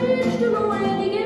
pushed her away